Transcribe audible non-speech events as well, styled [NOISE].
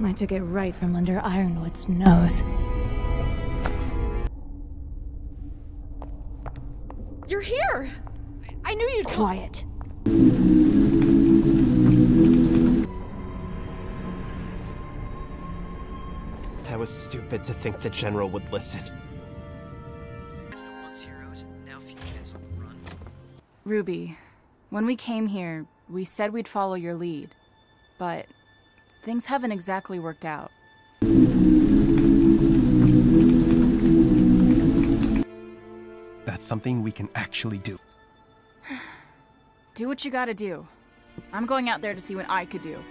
I took it right from under Ironwood's nose. You're here! I, I knew you'd- Quiet. I was stupid to think the General would listen. Ruby, when we came here, we said we'd follow your lead. But things haven't exactly worked out. That's something we can actually do. [SIGHS] Do what you gotta do. I'm going out there to see what I could do.